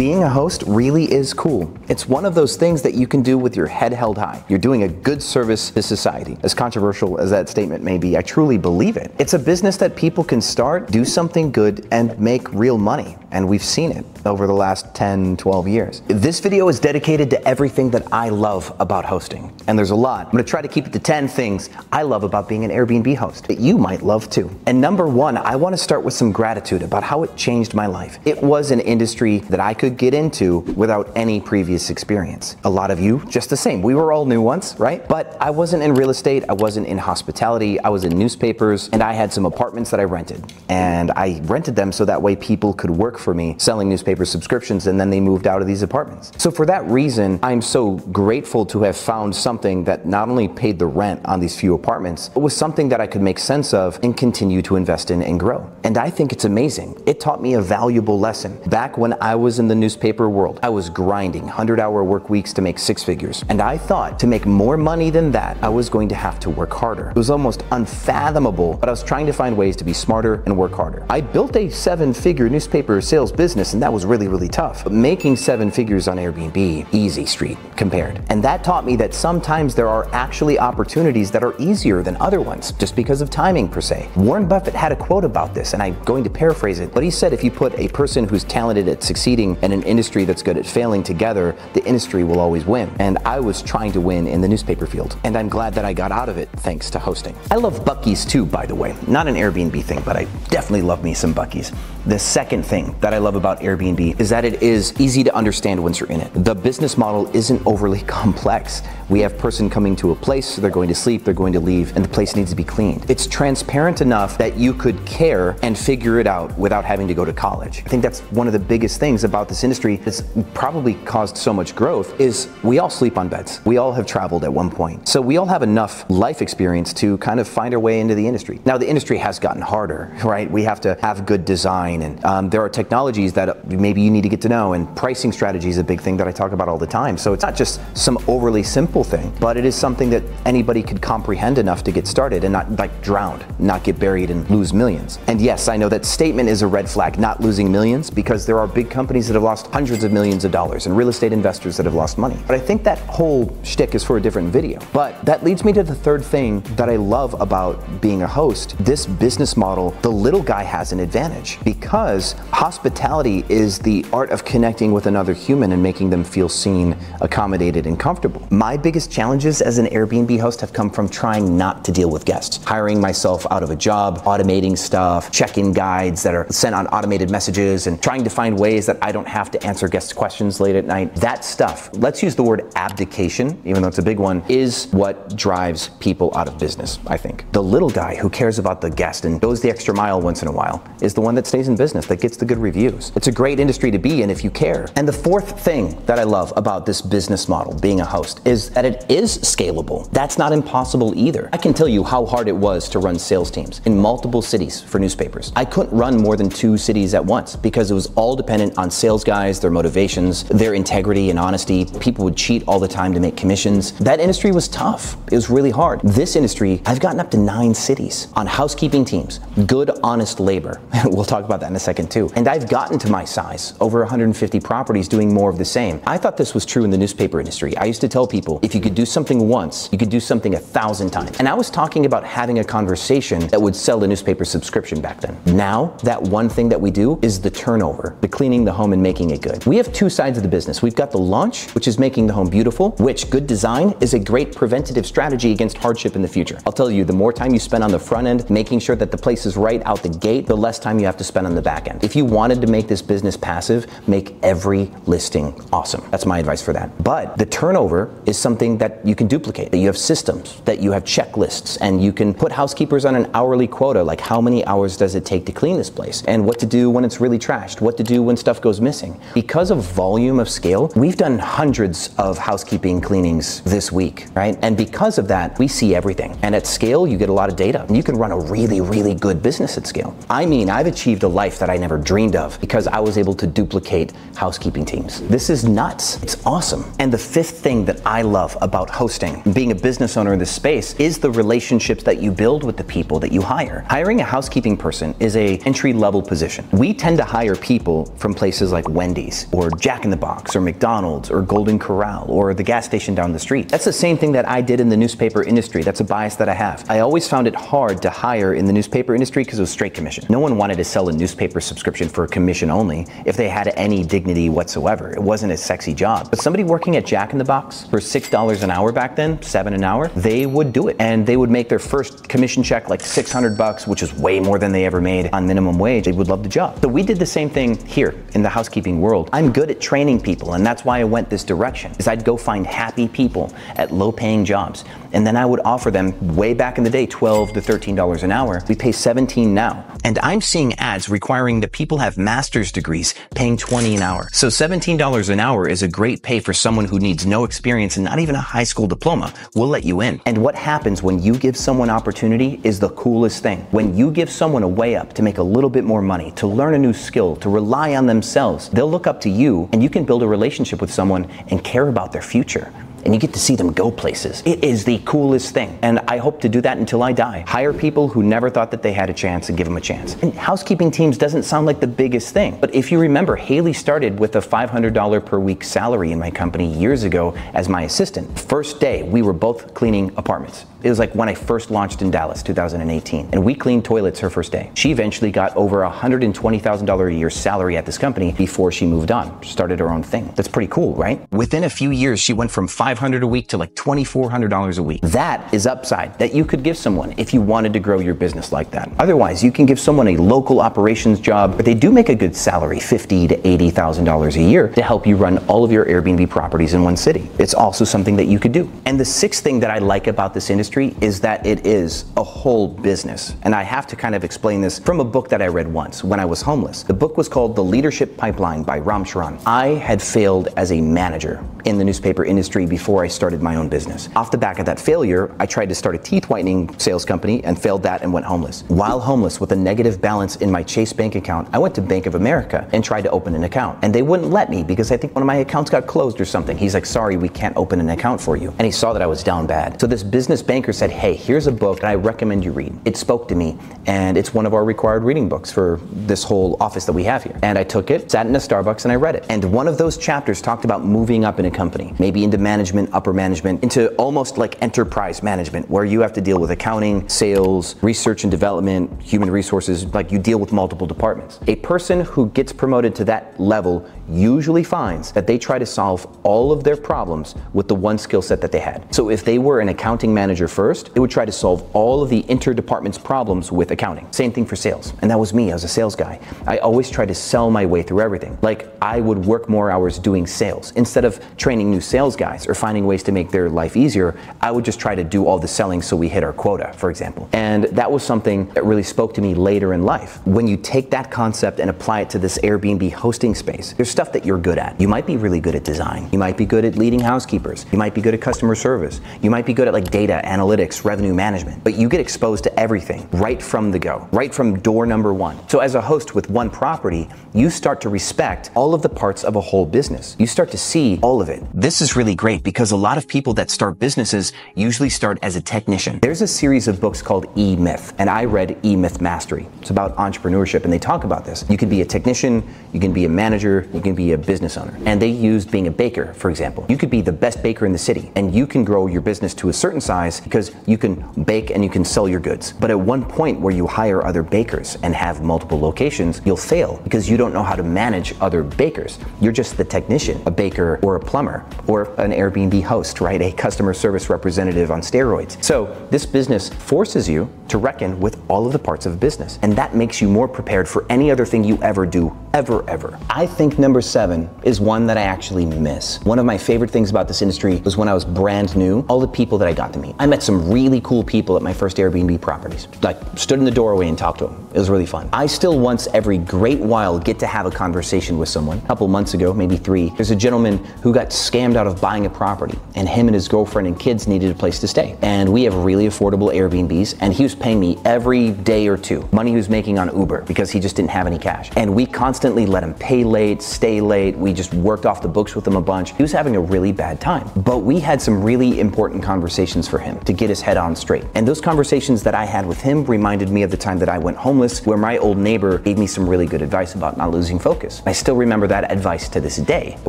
Being a host really is cool. It's one of those things that you can do with your head held high. You're doing a good service to society. As controversial as that statement may be, I truly believe it. It's a business that people can start, do something good, and make real money. And we've seen it over the last 10, 12 years. This video is dedicated to everything that I love about hosting. And there's a lot. I'm gonna try to keep it to 10 things I love about being an Airbnb host that you might love too. And number one, I wanna start with some gratitude about how it changed my life. It was an industry that I could get into without any previous experience. A lot of you, just the same. We were all new once, right? But I wasn't in real estate, I wasn't in hospitality, I was in newspapers, and I had some apartments that I rented. And I rented them so that way people could work for me selling newspaper subscriptions and then they moved out of these apartments. So for that reason, I'm so grateful to have found something that not only paid the rent on these few apartments, but was something that I could make sense of and continue to invest in and grow. And I think it's amazing. It taught me a valuable lesson. Back when I was in the newspaper world, I was grinding 100 hour work weeks to make six figures. And I thought to make more money than that, I was going to have to work harder. It was almost unfathomable, but I was trying to find ways to be smarter and work harder. I built a seven figure newspaper sales business and that was really, really tough. But making seven figures on Airbnb, easy street compared. And that taught me that sometimes there are actually opportunities that are easier than other ones, just because of timing per se. Warren Buffett had a quote about this, and I'm going to paraphrase it, but he said if you put a person who's talented at succeeding and an industry that's good at failing together, the industry will always win. And I was trying to win in the newspaper field, and I'm glad that I got out of it thanks to hosting. I love Buc-ee's too, by the way. Not an Airbnb thing, but I definitely love me some Buc-ee's. The second thing that I love about Airbnb is that it is easy to understand once you're in it. The business model isn't overly complex. We have person coming to a place, they're going to sleep, they're going to leave, and the place needs to be cleaned. It's transparent enough that you could care and figure it out without having to go to college. I think that's one of the biggest things about this industry that's probably caused so much growth is we all sleep on beds. We all have traveled at one point. So we all have enough life experience to kind of find our way into the industry. Now the industry has gotten harder, right? We have to have good design and um, there are technologies that maybe you need to get to know and pricing strategy is a big thing that I talk about all the time. So it's not just some overly simple thing, but it is something that anybody could comprehend enough to get started and not like drown, not get buried and lose millions. And yes, I know that statement is a red flag, not losing millions, because there are big companies that have lost hundreds of millions of dollars and real estate investors that have lost money. But I think that whole shtick is for a different video. But that leads me to the third thing that I love about being a host. This business model, the little guy has an advantage because hospitality is the art of connecting with another human and making them feel seen, accommodated, and comfortable. My biggest challenges as an Airbnb host have come from trying not to deal with guests. Hiring myself out of a job, automating stuff, check-in guides that are sent on automated messages, and trying to find ways that I don't have to answer guests' questions late at night. That stuff, let's use the word abdication, even though it's a big one, is what drives people out of business, I think. The little guy who cares about the guest and goes the extra mile once in a while is the one that stays in business, that gets the good reviews. It's a great industry to be in if you care. And the fourth thing that I love about this business model, being a host, is that it is scalable. That's not impossible either. I can tell you how hard it was to run sales teams in multiple cities for newspapers. I couldn't run more than two cities at once because it was all dependent on sales guys, their motivations, their integrity and honesty. People would cheat all the time to make commissions. That industry was tough. It was really hard. This industry, I've gotten up to nine cities on housekeeping teams, good, honest labor. we'll talk about that in a second too. And I've gotten to my size, over 150 properties doing more of the same. I thought this was true in the newspaper industry. I used to tell people, if you could do something once, you could do something a thousand times. And I was talking about having a conversation that would sell a newspaper subscription back then. Now, that one thing that we do is the turnover, the cleaning the home and making it good. We have two sides of the business. We've got the launch, which is making the home beautiful, which good design is a great preventative strategy against hardship in the future. I'll tell you, the more time you spend on the front end, making sure that the place is right out the gate, the less time you have to spend on the back end. If you wanted to make this business passive, make every listing awesome. That's my advice for that. But the turnover is something that you can duplicate, that you have systems, that you have checklists, and you can put housekeepers on an hourly quota, like how many hours does it take to clean this place, and what to do when it's really trashed, what to do when stuff goes missing. Because of volume of scale, we've done hundreds of housekeeping cleanings this week, right? And because of that, we see everything. And at scale, you get a lot of data. You can run a really, really good business at scale. I mean, I've achieved a life that I never dreamed of because I was able to duplicate housekeeping teams. This is nuts. It's awesome. And the fifth thing that I love about hosting, being a business owner in this space, is the relationships that you build with the people that you hire. Hiring a housekeeping person is a entry level position. We tend to hire people from places like Wendy's or Jack in the Box or McDonald's or Golden Corral or the gas station down the street. That's the same thing that I did in the newspaper industry. That's a bias that I have. I always found it hard to hire in the newspaper industry because it was straight commission. No one wanted to sell a newspaper subscription for commission only if they had any dignity whatsoever. It wasn't a sexy job. But somebody working at Jack in the Box for $6 an hour back then, 7 an hour, they would do it. And they would make their first commission check like 600 bucks, which is way more than they ever made on minimum wage. They would love the job. So we did the same thing here in the housekeeping world. I'm good at training people, and that's why I went this direction. Is I'd go find happy people at low-paying jobs, and then I would offer them way back in the day 12 to 13 dollars an hour. We pay 17 now. And I'm seeing ads requiring that people have master's degrees paying 20 an hour. So $17 an hour is a great pay for someone who needs no experience and not even a high school diploma. We'll let you in. And what happens when you give someone opportunity is the coolest thing. When you give someone a way up to make a little bit more money, to learn a new skill, to rely on themselves, they'll look up to you and you can build a relationship with someone and care about their future and you get to see them go places. It is the coolest thing. And I hope to do that until I die. Hire people who never thought that they had a chance and give them a chance. And housekeeping teams doesn't sound like the biggest thing. But if you remember, Haley started with a $500 per week salary in my company years ago as my assistant. First day, we were both cleaning apartments. It was like when I first launched in Dallas, 2018. And we cleaned toilets her first day. She eventually got over $120,000 a year salary at this company before she moved on. Started her own thing. That's pretty cool, right? Within a few years, she went from 500 a week to like $2,400 a week. That is upside that you could give someone if you wanted to grow your business like that. Otherwise, you can give someone a local operations job, but they do make a good salary, fifty to $80,000 a year to help you run all of your Airbnb properties in one city. It's also something that you could do. And the sixth thing that I like about this industry industry is that it is a whole business. And I have to kind of explain this from a book that I read once when I was homeless. The book was called The Leadership Pipeline by Ram Charan. I had failed as a manager in the newspaper industry before I started my own business. Off the back of that failure, I tried to start a teeth whitening sales company and failed that and went homeless. While homeless with a negative balance in my Chase bank account, I went to Bank of America and tried to open an account. And they wouldn't let me because I think one of my accounts got closed or something. He's like, sorry, we can't open an account for you. And he saw that I was down bad. So this business banker said, hey, here's a book that I recommend you read. It spoke to me and it's one of our required reading books for this whole office that we have here. And I took it, sat in a Starbucks and I read it. And one of those chapters talked about moving up in a company, maybe into management, upper management, into almost like enterprise management, where you have to deal with accounting, sales, research and development, human resources, like you deal with multiple departments. A person who gets promoted to that level usually finds that they try to solve all of their problems with the one skill set that they had. So if they were an accounting manager first, they would try to solve all of the interdepartments problems with accounting. Same thing for sales. And that was me, I was a sales guy. I always tried to sell my way through everything. Like I would work more hours doing sales. Instead of training new sales guys or finding ways to make their life easier, I would just try to do all the selling so we hit our quota, for example. And that was something that really spoke to me later in life. When you take that concept and apply it to this Airbnb hosting space, there's stuff that you're good at. You might be really good at design. You might be good at leading housekeepers. You might be good at customer service. You might be good at like data analytics, revenue management. But you get exposed to everything right from the go, right from door number one. So as a host with one property, you start to respect all of the parts of a whole business. You start to see all of it. This is really great because a lot of people that start businesses usually start as a technician. There's a series of books called E-Myth, and I read E-Myth Mastery. It's about entrepreneurship, and they talk about this. You can be a technician, you can be a manager, you can be a business owner. And they used being a baker, for example. You could be the best baker in the city and you can grow your business to a certain size because you can bake and you can sell your goods. But at one point where you hire other bakers and have multiple locations, you'll fail because you don't know how to manage other bakers. You're just the technician, a baker or a plumber or an Airbnb host, right? A customer service representative on steroids. So this business forces you to reckon with all of the parts of a business. And that makes you more prepared for any other thing you ever do, ever, ever. I think number seven is one that I actually miss. One of my favorite things about this industry was when I was brand new, all the people that I got to meet. I met some really cool people at my first Airbnb properties. Like stood in the doorway and talked to them. It was really fun. I still once every great while get to have a conversation with someone. A couple months ago, maybe three, there's a gentleman who got scammed out of buying a property and him and his girlfriend and kids needed a place to stay. And we have really affordable Airbnbs and he was paying me every day or two, money he was making on Uber because he just didn't have any cash. And we constantly let him pay late, stay late. We just worked off the books with him a bunch. He was having a really bad time. But we had some really important conversations for him to get his head on straight. And those conversations that I had with him reminded me of the time that I went homeless, where my old neighbor gave me some really good advice about not losing focus. I still remember that advice to this day. I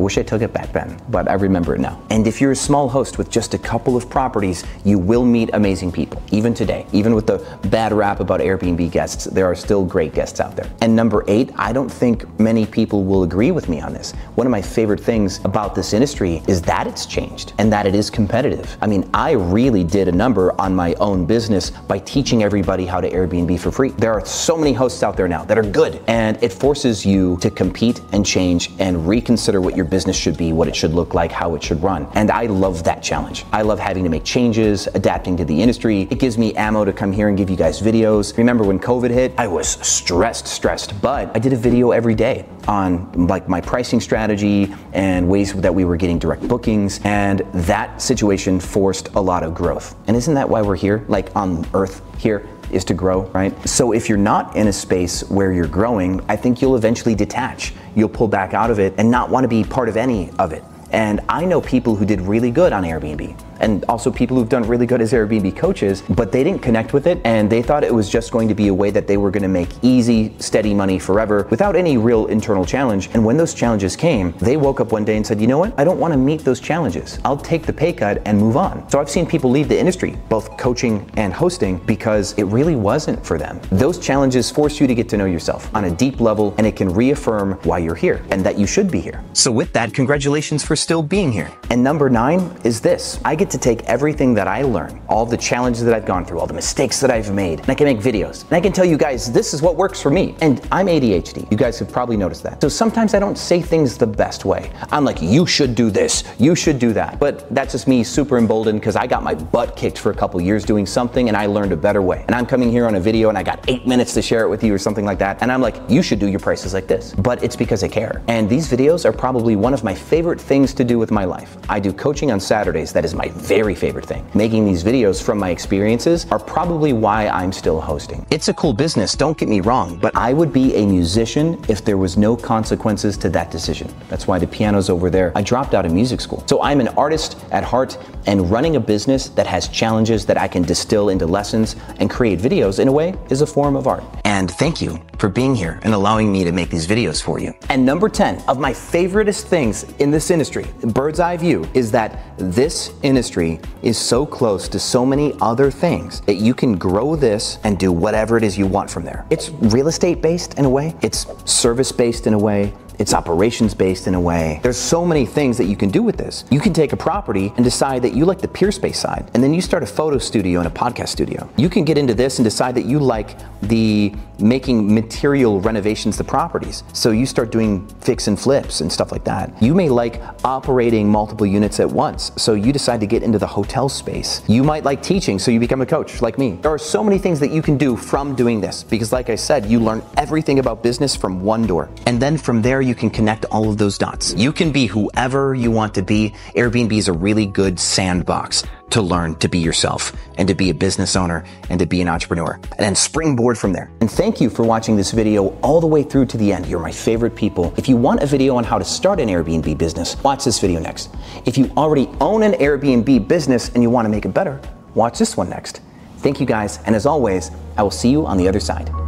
wish I took it back then, but I remember it now. And if you're a small host with just a couple of properties, you will meet amazing people, even today. Even with the bad rap about Airbnb guests, there are still great guests out there. And number eight, I don't think many people will agree with me on this. One of my favorite things about this industry is that it's changed and that it is competitive. I mean, I really did a number on my own business by teaching everybody how to Airbnb for free. There are so many hosts out there now that are good, and it forces you to compete and change and reconsider what your business should be, what it should look like, how it should run. And I love that challenge. I love having to make changes, adapting to the industry. It gives me ammo to come here and give you guys videos. Remember when COVID hit, I was stressed, stressed, but I did a video every day on like my pricing strategy and ways that we were getting direct bookings and that situation forced a lot of growth. And isn't that why we're here like on earth here is to grow, right? So if you're not in a space where you're growing, I think you'll eventually detach. You'll pull back out of it and not want to be part of any of it. And I know people who did really good on Airbnb and also people who've done really good as Airbnb coaches, but they didn't connect with it and they thought it was just going to be a way that they were going to make easy, steady money forever without any real internal challenge. And when those challenges came, they woke up one day and said, you know what? I don't want to meet those challenges. I'll take the pay cut and move on. So I've seen people leave the industry, both coaching and hosting, because it really wasn't for them. Those challenges force you to get to know yourself on a deep level and it can reaffirm why you're here and that you should be here. So with that, congratulations for still being here. And number nine is this. I get to take everything that I learn, all the challenges that I've gone through, all the mistakes that I've made, and I can make videos. And I can tell you guys, this is what works for me. And I'm ADHD. You guys have probably noticed that. So sometimes I don't say things the best way. I'm like, you should do this, you should do that. But that's just me super emboldened because I got my butt kicked for a couple years doing something and I learned a better way. And I'm coming here on a video and I got eight minutes to share it with you or something like that. And I'm like, you should do your prices like this. But it's because I care. And these videos are probably one of my favorite things to do with my life. I do coaching on Saturdays. That is my very favorite thing. Making these videos from my experiences are probably why I'm still hosting. It's a cool business, don't get me wrong, but I would be a musician if there was no consequences to that decision. That's why the piano's over there. I dropped out of music school. So I'm an artist at heart and running a business that has challenges that I can distill into lessons and create videos in a way is a form of art. And thank you for being here and allowing me to make these videos for you. And number 10 of my favoriteest things in this industry, bird's eye view, is that this industry is so close to so many other things that you can grow this and do whatever it is you want from there. It's real estate based in a way, it's service based in a way, it's operations based in a way. There's so many things that you can do with this. You can take a property and decide that you like the Peerspace side, and then you start a photo studio and a podcast studio. You can get into this and decide that you like the making material renovations to properties. So you start doing fix and flips and stuff like that. You may like operating multiple units at once. So you decide to get into the hotel space. You might like teaching, so you become a coach like me. There are so many things that you can do from doing this because like I said, you learn everything about business from one door. And then from there, you can connect all of those dots. You can be whoever you want to be. Airbnb is a really good sandbox to learn to be yourself and to be a business owner and to be an entrepreneur and then springboard from there. And thank you for watching this video all the way through to the end. You're my favorite people. If you want a video on how to start an Airbnb business, watch this video next. If you already own an Airbnb business and you want to make it better, watch this one next. Thank you guys. And as always, I will see you on the other side.